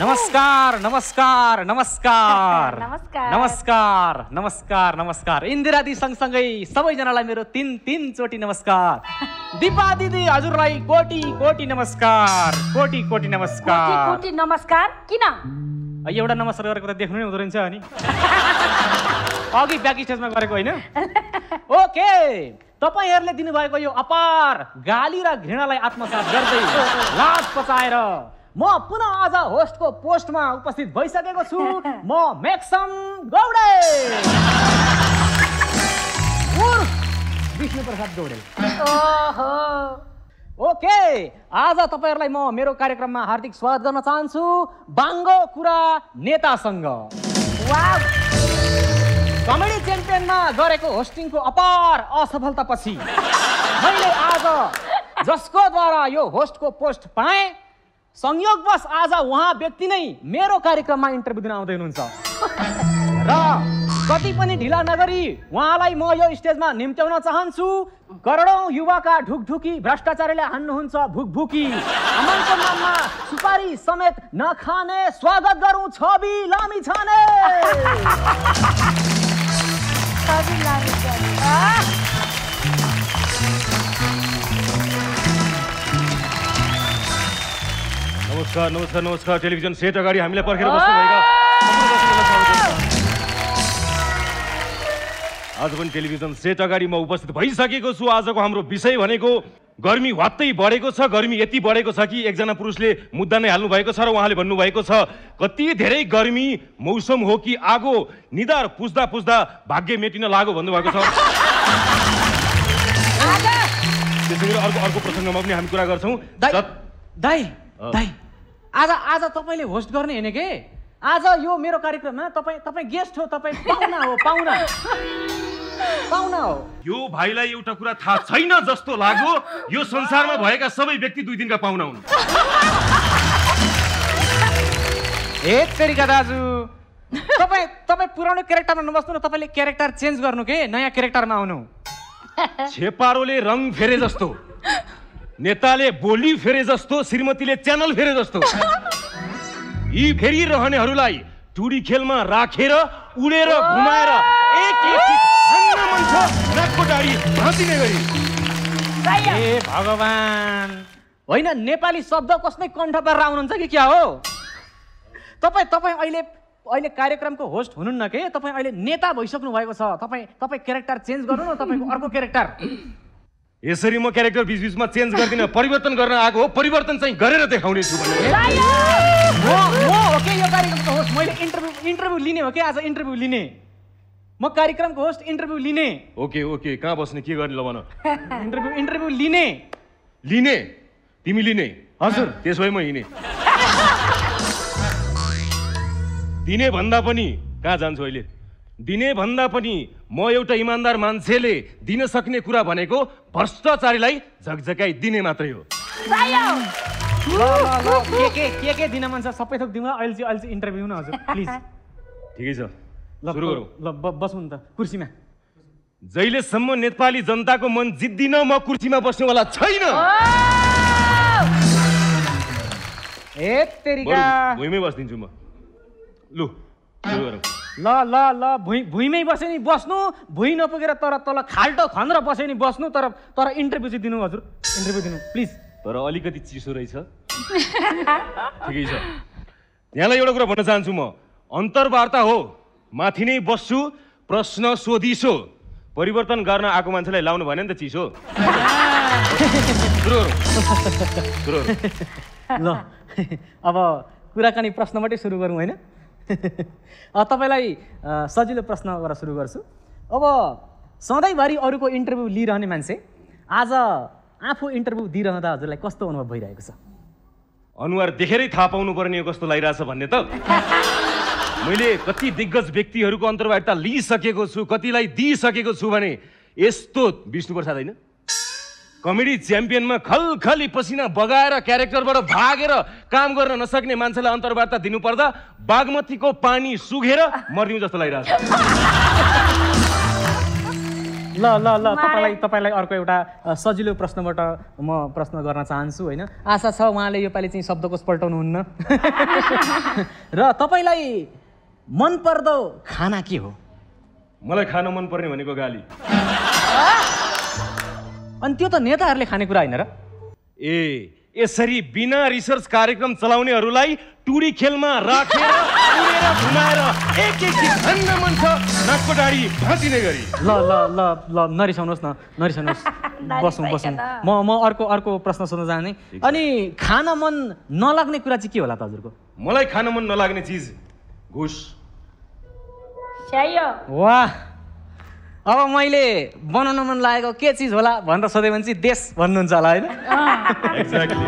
नमस्कार नमस्कार नमस्कार नमस्कार। नमस्कार नमस्कार नमस्कार इन्दिरादी सँगसँगै सबैजनालाई मेरो तिन तिनचोटि नमस्कार दिपा दिदी हजुरलाई कोटी कोटी नमस्कार कोटी कोटी कोटी नमस्कार कोटी नमस्कार किन एउटा नमस्कार गरेको त देख्नु नै हुँदो रहेछ अनि अघि ब्याक स्टेजमा गरेको होइन ओके तपाईँहरूले दिनुभएको यो अपार गाली र घृणालाई आत्मसात गर्दै लाज पचाएर म पुनः आज होस्टको पोस्टमा उपस्थित भइसकेको छु। म मेक्सम गौडे। विष्णु प्रसाद गौडेल ओहो। ओके आज तपाईँहरूलाई म मेरो कार्यक्रममा हार्दिक स्वागत गर्न चाहन्छु। बाङ्गो कुरा नेतासँग। कमेडी च्याम्पियनमा गरेको होस्टिङको अपार असफलतापछि मैले आज जसको द्वारा यो होस्टको पोस्ट पाएँ संयोगवश आज उहाँ व्यक्ति नै मेरो कार्यक्रममा इन्टरभ्यू दिन आउँदै हुनुहुन्छ। र कति पनि ढिला नगरी उहाँलाई म यो स्टेजमा निम्त्याउन चाहन्छु। करोडौँ युवाका ढुकढुकी भ्रष्टाचारीले हान्नुहुन्छ भुकभुकी। अमनको नाममा सुपारी समेत नखाने स्वागत गरौँ छवि लामी छाने। नमस्कार नमस्कार नमस्कार। टेलिभिजन सेट अगाडि हामीलाई पर्खेर बस्नुभएका। आज पनि टेलिभिजन सेट अगाडि म उपस्थित भइसकेको छु। आजको हाम्रो विषय भनेको गर्मी वात्तै बढेको छ गर्मी यति बढेको छ कि एकजना पुरुषले मुद्दा नै हाल्नु भएको छ र उहाँले भन्नुभएको छ कति धेरै गर्मी मौसम हो कि आगो निधार पुस्दा पुस्दा भाग्य मेटिन लाग्यो भन्नुभएको छ। त्यसै गरी अर्को अर्को प्रसङ्गमा पनि हामी कुरा गर्छौँ। दाइ जत- दाइ अ। दाइ आज आज तपाईँले होस्ट गर्ने होइन के? आज यो मेरो कार्यक्रममा तपाईँ तपाईँ गेस्ट हो तपाईँ पाहुना हो पाहुना। पाहुना हो। यो भाइलाई एउटा कुरा थाहा छैन जस्तो लाग्यो। यो संसारमा भएका सबै व्यक्ति दुई दिनका पाहुना हुन्। ए तेरिका दाजु। तपाईँ तपाईँ पुरानो क्यारेक्टरमा नबस्नु न तपाईँले क्यारेक्टर चेन्ज गर्नु के? नयाँ क्यारेक्टरमा आउनु। छेपारोले रङ फेरे जस्तो। नेताले बोली फेरे जस्तो श्रीमतीले च्यानल फेरे जस्तो यी फेरिरहनेहरूलाई टुडी खेलमा राखेर उडेर घुमाएर एक नाकको डाडी भाँचिने गरी। ए भगवान्। होइन नेपाली शब्द कण्ठ पारेर आउनुहुन्छ कि क्या हो? तपाईँ तपाईँ अहिले अहिले कार्यक्रमको होस्ट हुनुहुन्न के? तपाईँ अहिले नेता भइसक्नु भएको छ। तपाईँ तपाईँ क्यारेक्टर चेन्ज गर्नु न तपाईँको अर्को क्यारेक्टर यसरी म क्यारेक्टर बिचबिचमा चेन्ज गर्दिनँ परिवर्तन गर्न आएको हो परिवर्तन चाहिँ गरेर देखाउने छु मैले इन्टरभ्यू लिने हो कि आज इन्टरभ्यू लिने? म कार्यक्रमको होस्ट इन्टरभ्यू लिने? ओके ओके कहाँ बस्ने के गर्ने ल भन। इन्टरभ्यू इन्टरभ्यू लिने? लिने तिमी लिने। हजुर। त्यसो भए म हिँडेँ। दिने भन्दा पनि कहाँ जान्छु अहिले? दिने भन्दा पनि म एउटा इमान्दार मान्छेले दिन सक्ने कुरा भनेको भ्रष्टाचारीलाई झकझकाइ दिने मात्रै हो। सही हो। ल ल ल के के के के दिन मन छ सबै थोक दिउँ अहिले चाहिँ अहिले चाहिँ इन्टरभ्यू न हजुर प्लिज ठिकै छ ल सुरु गरौँ। ल ब- बसौँ न त कुर्सीमा। जहिलेसम्म नेपाली जनताको मन जित्दिन म कुर्सीमा बस्नेवाला छैन। ए बरु तेरिका भुइँमै बस्दिन्छु म। लु सुरु गरौँ। ल ल ल भुइँ भुइँमै बस्यो नि बस्नु। भुइँ नपुगेर तर तल खाल्टो खनेर बस्यो नि बस्नु तर तर इन्टरभ्यू चाहिँ दिनु हजुर। इन्टरभ्यू दिनु प्लिज तर अलिकति चिसो रहेछ। ठिकै छ। यहाँलाई एउटा कुरा भन्न चाहन्छु म। अन्तर्वार्ता हो माथि नै बस्छु प्रश्न सोधिसो। परिवर्तन गर्न आएको मान्छेलाई लाउनु भएन नि त चिसो। ल अब कुराकानी प्रश्नबाटै सुरु गरौँ होइन? तपाईँलाई सजिलो प्रश्नबाट सुरु गर्छु। अब सधैँभरि अरूको इन्टरभ्यू लिइरहने मान्छे आज आफू इन्टरभ्यू दिइरहँदा हजुरलाई कस्तो अनुभव भइरहेको छ? अनुहार देखेरै थाहा पाउनु पर्ने हो कस्तो लागिरहेछ भन्ने त। मैले कति दिग्गज व्यक्तिहरूको अन्तर्वार्ता लिइसकेको छु कतिलाई दिइसकेको छु भने यस्तो विष्णु प्रसाद होइन? कमेडी च्याम्पियनमा खलखली पसिना बगाएर क्यारेक्टरबाट भागेर काम गर्न नसक्ने मान्छेलाई अन्तर्वार्ता दिनुपर्दा बागमतीको पानी सुघेर मर्दिउँ जस्तो लागिरहेको छ ल ल ल तपाईँलाई तपाईँलाई अर्को एउटा सजिलो प्रश्नबाट म प्रश्न गर्न चाहन्छु होइन? आशा छ उहाँले योपालि चाहिँ शब्दकोश पल्टाउनुहुन्न। र तपाईँलाई मनपर्दो खाना के हो? मलाई खान मनपर्ने भनेको गाली। अनि त्यो त नेताहरूले खानेकुरा होइन र। ए यसरी बिना रिसर्च कार्यक्रम चलाउनेहरूलाई टुडी खेलमा राखेर घुमाएर एक एक भन्न मन छ नाकको डाँडी भाँचिने गरी ल ल ल ल नरिसाउनुहोस् न नरिसाउनुहोस्। बसौँ बसौँ। म म अर्को अर्को प्रश्न सोध्न चाहने। अनि खान मन नलाग्ने कुरा चाहिँ के होला त हजुरको? मलाई खान मन नलाग्ने चिज घुस। वाह! अब मैले बनाउन मन लागेको के चिज होला भनेर सोध्यो भने चाहिँ देश भन्नुहुन्छ होला होइन? एक्ज्याक्टली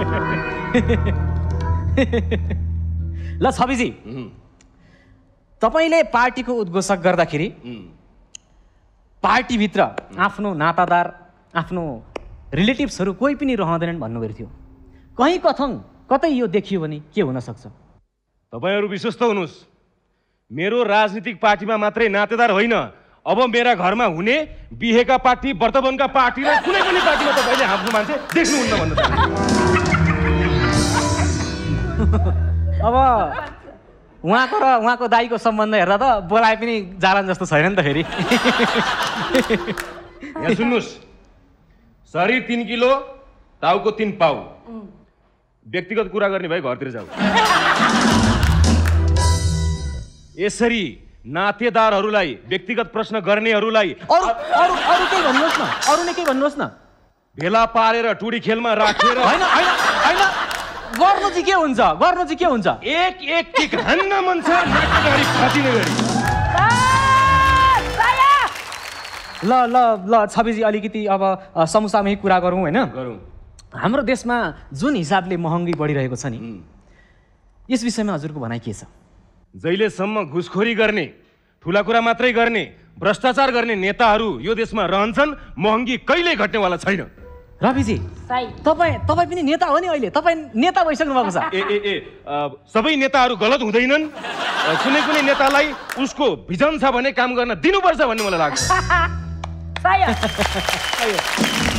ल छविजी। तपाईँले पार्टीको उद्घोषक गर्दाखेरि पार्टीभित्र आफ्नो नातादार आफ्नो रिलेटिभ्सहरू कोही पनि रहँदैनन् भन्नुभएको थियो। कहीँ कथङ कतै यो देखियो भने के हुनसक्छ तपाईँहरू विश्वस्त हुनुहोस्। मेरो राजनीतिक पार्टीमा मात्रै नातेदार होइन। अब मेरा घरमा हुने बिहेका पार्टी वर्तमानका पार्टी र कुनै पनि पार्टीमा तपाईँले हाम्रो मान्छे देख्नुहुन्न भन्न अब उहाँको र उहाँको दाईको सम्बन्ध हेर्दा त बोलाए पनि जालान जस्तो छैन नि त फेरि। सुन्नुहोस्। शरीर तिन किलो टाउको तिन पाउ। व्यक्तिगत कुरा गर्ने भए घरतिर जाऊ। यसरी नातेदारहरूलाई व्यक्तिगत प्रश्न गर्नेहरूलाई अरू अरू अरू केही भन्नुहोस् न। अरू नै केही भन्नुहोस् न। भेला पारेर टुडी खेलमा राखेर होइन होइन होइन। गर्नु चाहिँ के हुन्छ? गर्नु चाहिँ के हुन्छ? एक एक किक हान्न मन छ गरी। ल ल ल छविजी अलिकति अब समसामयिक कुरा गरौँ होइन? गरौँ। हाम्रो देशमा जुन हिसाबले महँगी बढिरहेको छ नि यस विषयमा हजुरको भनाइ के छ? जहिलेसम्म घुसखोरी गर्ने ठुला कुरा मात्रै गर्ने भ्रष्टाचार गर्ने नेताहरू यो देशमा रहन्छन् महँगी कहिल्यै घट्नेवाला छैन? रविजी तपाईँ तपाईँ पनि नेता हो नि अहिले। तपाईँ नेता भइसक्नु भएको छ। ए ए ए सबै नेताहरू गलत हुँदैनन्। कुनै कुनै नेतालाई उसको भिजन छ भने काम गर्न दिनुपर्छ भन्ने मलाई लाग्छ।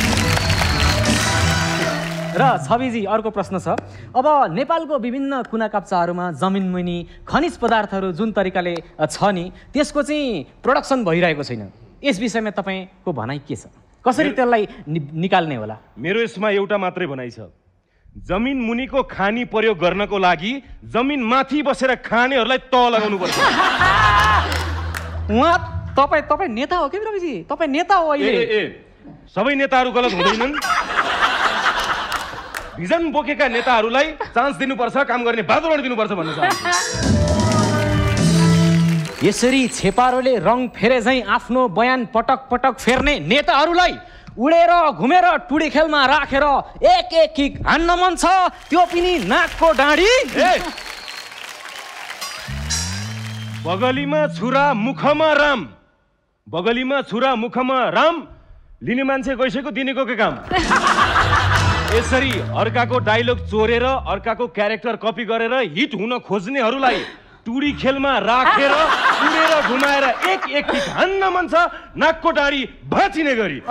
र छविजी अर्को प्रश्न छ। अब नेपालको विभिन्न कुना काप्चाहरूमा जमिन मुनि खनिज पदार्थहरू जुन तरिकाले छ नि त्यसको चाहिँ प्रोडक्सन भइरहेको छैन। यस विषयमा तपाईँको भनाइ के छ? कसरी त्यसलाई नि- निकाल्ने होला? मेरो यसमा एउटा मात्रै भनाइ छ। जमिन मुनिको खानी प्रयोग गर्नको लागि जमिन माथि बसेर खानेहरूलाई त लगाउनु पर्छ उहाँ तपाईँ तपाईँ नेता हो कि रविजी? तपाईँ नेता हो अहिले। ए सबै नेताहरू गलत हुँदैनन्। भिजन बोकेका नेताहरूलाई चान्स दिनुपर्छ काम गर्ने वातावरण दिनुपर्छ भन्न चाहन्छु। यसरी छेपारोले रङ फेरे झैँ आफ्नो बयान पटक पटक फेर्ने नेताहरूलाई उडेर घुमेर टुडी खेलमा राखेर एक एक किक हान्न मन छ त्यो पनि नाकको डाँडी। बगलीमा छुरा मुखमा राम। बगलीमा छुरा मुखमा राम। लिने मान्छे गइसक्यो दिनेको के काम। यसरी अर्काको डायलग चोरेर अर्काको क्यारेक्टर कपी गरेर हिट हुन खोज्नेहरूलाई टुडी खेलमा राखेर उडेर घुमाएर एक एक हान्न मन छ नाकको डाँडी भाँचिने गरी!